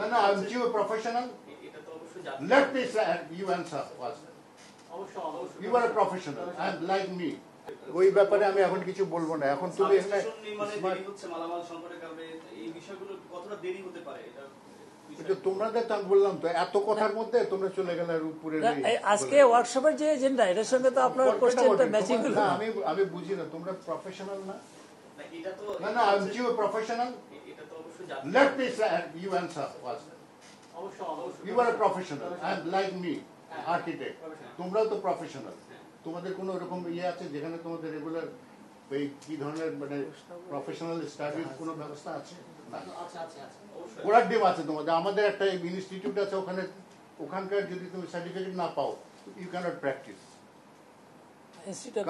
No, no, I'm you a professional. Let me say, you answer first. You are a professional and like me. ওই ব্যাপারে আমি এখন কিছু বলব না এখন তুমি এখানে সাবস্টেশন নির্মাণে smart- দেরি হচ্ছে মালামাল সংকটের কারণে এই বিষয়গুলো কতটা দেরি হতে পারে এটা ওই যে তোমাদের তো বললাম তো এত কথার মধ্যে তোমরা চলে গেলে উপরে আজকে ওয়ার্কশপের যে এজেন্ডা এটার সঙ্গে তো আপনার কোশ্চেনটা ম্যাচিং হলো না না। আমি আমি বুঝি না তোমরা প্রফেশনাল না না, এটা তো না you a professional. এটা তো অবশ্যই me say, you answer first. অবশ্যই অবশ্যই। You are a professional. And like me, architect. তোমরাও তো প্রফেশনাল তোমাদের কোনো এরকম ইয়ে আছে যেখানে তোমাদের রেগুলার এই কি ধরনের মানে প্রফেশনাল স্টাডির কোনো ব্যবস্থা আছে? আচ্ছা আচ্ছা আচ্ছা ঘোড়ার ডিম আছে তোমাদের। আমাদের একটা ইনস্টিটিউট আছে ওখানে ওখানকার যদি তুমি সার্টিফিকেট না পাও ইউ ক্যানট প্র্যাকটিস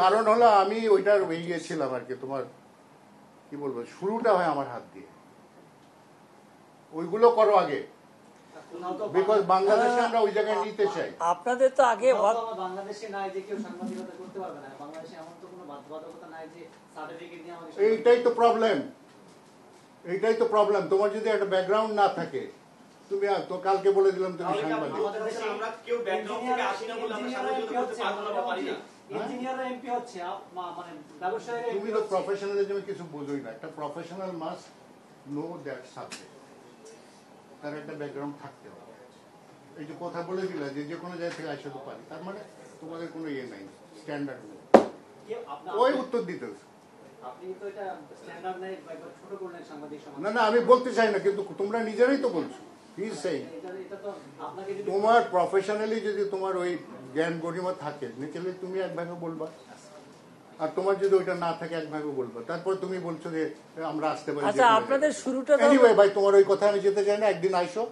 কারণ হলো আমি ওইটার ওই ইয়ে ছিলাম আর কি তোমার কি বলব শুরুটা হয় আমার হাত দিয়ে। ওইগুলো করো আগে। বিকজ বাংলাদেশে আমরা ওই জায়গায় নিতে চাই। আপনাদের তো আগে বাংলাদেশে নাই যে কেউ সাংবাদিকতা করতে পারবে না। বাংলাদেশে এমন তো কোনো বাধ্যবাধকতা নাই যে সার্টিফিকেট নিয়ে আমাকে এইটাই তো প্রবলেম এইটাই তো প্রবলেম তোমার যদি একটা ব্যাকগ্রাউন্ড না থাকে তুমি আর- তো কালকে বলে দিলাম তুমি সাংবাদিক। আমাদের দেশে আমরা কেউ ব্যাকগ্রাউন্ড থেকে আসি না বলে আমরা সাংবাদিকতা করতে পারব না বা পারি না? ইঞ্জিনিয়াররা এমপি হচ্ছে মানে ব্যবসায়ীরা তুমি তো হচ্ছে। প্রফেশনালিজমে কিছু বোঝোই না। একটা professional must know that subject তার একটা ব্যাকগ্রাউন্ড থাকতে হবে। এই যে কথা বলে দিলা যে যে কোনো জায়গা থেকে আসতে পারি। তার মানে তোমাদের কোনো ইয়ে নাই স্ট্যান্ডার্ড নেই। ওই উত্তর দিতে না না আমি বলতে চাই না কিন্তু তোমরা নিজেরাই তো বলছো। তোমার প্রফেশনালি যদি তোমার ওই জ্ঞান গরিমা থাকে। নিচলে তুমি একভাবে বলবা। আর তোমার যদি ওইটা না থাকে একভাবে বলবা। তারপর তুমি বলছো যে আমরা আসতে পারি আচ্ছা আপনাদের শুরুটা তো এনিওয়ে ভাই তোমার ওই কথা আমি যেতে চাই না। একদিন আইসো।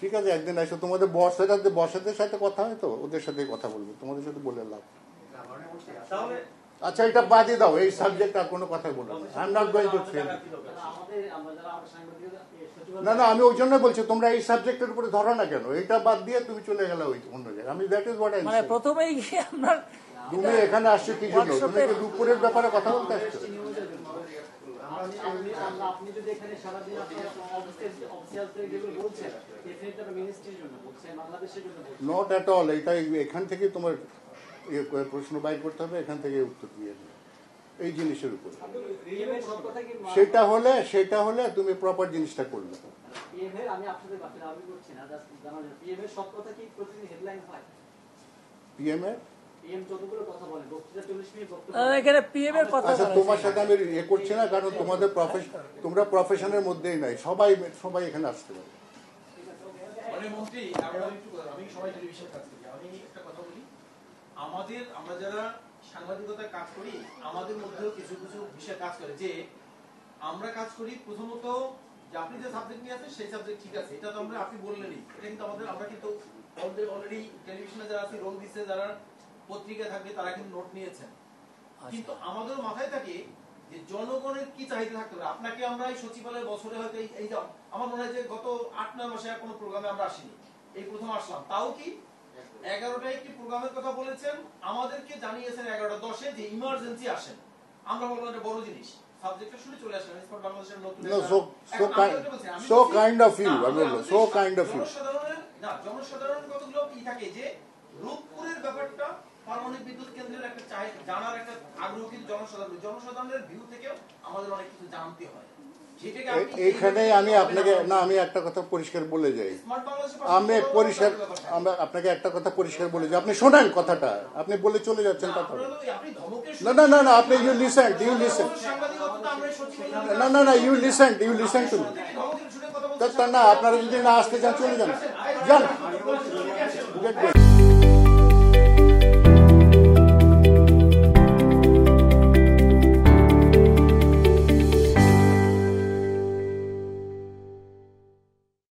ঠিক আছে? একদিন আইসো। তোমাদের বসের বর্ষাদের সাথে কথা হয় তো? ওদের সাথে কথা বলব। তোমাদের সাথে বলে লাভ। তাহলে আচ্ছা এটা বাদে দাও এই সাবজেক্ট আর কোনো কথা বলো I am not going to সচিবালয়- না না আমি ওই জন্য বলছি তোমরা এই সাবজেক্টের উপরে ধরো না কেন এটা বাদ দিয়ে তুমি চলে গেলে ওই অন্য জায়গায়। আমি দ্যাট ইজ হোয়াট আই মানে প্রথমেই গিয়ে আপনার তুমি এখানে আসছো কি জন্য? তুমি কি দুপুরের ব্যাপারে কথা বলতে আসছো? আপনি- আপনি- আমরা- আপনি যদি এখানে সারাদিন আপনার অফিসিয়াল অফিসিয়াল যেগুলো বলছেন ডেফিনেটলি আপনার মিনিস্ট্রির জন্য বলছেন বাংলাদেশের জন্য নট অ্যাট অল এটা এখান থেকে তোমার ইয়ে করে প্রশ্ন বাইর করতে হবে এখান থেকে উত্তর দিয়ে দেবে এই জিনিসের উপরে। সেটা হলে সেটা হলে তুমি প্রপার জিনিসটা করবে পিএমের আমি আপনাদের বাপের দাবি করছি না জাস্ট জানা যায় পিএমের সব কথা কি প্রতিদিন হেডলাইন হয়? পিএম এর? পিএম যতগুলো কথা বলে বক্তৃতা চল্লিশ মিনিট বক্তব্য আহ, এখানে পিএম এর কথা আচ্ছা তোমার সাথে আমি ইয়ে করছি না কারণ তোমাদের প্রফেশন তোমরা প্রফেশনের মধ্যেই নাই। সবাই সবাই এখানে আসতে পারে। আমাদের আমরা যারা সাংবাদিকতায় কাজ করি আমাদের মধ্যেও কিছু কিছু বিষয় কাজ করে যে আমরা কাজ করি প্রথমত যে আপনি যে সাবজেক্ট নিয়ে আছেন সেই সাবজেক্ট ঠিক আছে। এটা তো আমরা আপনি বললেনই। এটা কিন্তু আমাদের আমরা কিন্তু অলরেডি টেলিভিশনে যারা আছে রোল দিচ্ছে যারা পত্রিকায় থাকবে তারা কিন্তু নোট নিয়েছেন। কিন্তু আমাদের মাথায় থাকে যে জনগণের কি চাহিদা থাকতে পারে? আপনাকে আমরা এই সচিবালয় বছরে হয়তো এই- এই যা- আমার মনে হয় যে গত আট নয় মাসে কোনো প্রোগ্রামে আমরা আসিনি। এই প্রথম আসলাম। তাও কি এগারোটা একটি প্রোগ্রামের কথা বলেছেন? আমাদেরকে জানিয়েছেন এগারোটা দশে যে ইমার্জেন্সি আসেন আমরা বললাম এটা বড় জিনিস। সাবজেক্টটা শুনে চলে বাংলাদেশের নতুন আমি বলব, না জনসাধারণ কতগুলো কি থাকে যে রূপপুরের ব্যাপারটা পারমাণবিক বিদ্যুৎ কেন্দ্রের একটা জানার একটা আগ্রহ কিন্তু জনসাধারণ জনসাধারণের ভিউ থেকে আমাদের অনেক কিছু জানতে হয়। এইখানে আমি আপনাকে না আমি একটা কথা পরিষ্কার বলে যাই। আমি পরিষ্কার আমরা আপনাকে একটা কথা পরিষ্কার বলে যাই। আপনি শোনেন কথাটা। আপনি বলে চলে যাচ্ছেন কথা না না না না আপনি ইউ লিসেন ইউ লিসেন না না না you listen you listen to না আপনারা যদি না আসতে চান চলে যান। যান.